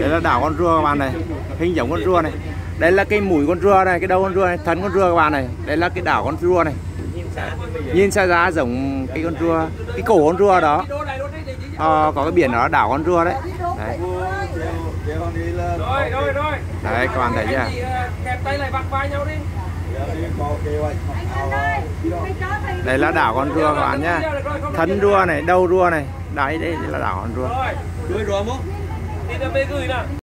đây là đảo con rùa các bạn này hình giống con rùa này. Đây là cái mũi con rùa này cái đầu con rùa này thân con rùa các bạn này. Đây là cái đảo con rùa này. Nhìn xa ra giống cái con rùa cái cổ con rùa đó. Ờ, có cái biển đó đảo con rùa đấy. Đấy. Rồi, rồi, rồi. đấy các bạn thấy chưa? Ờ, kẹp tay lại vặt vai nhau đi. đây là đảo con rùa các bạn nhá. Thân rùa này đầu rùa này. Đấy đây là đảo con rùa. Đuôi rùa không? Đi ra bên gửi nào.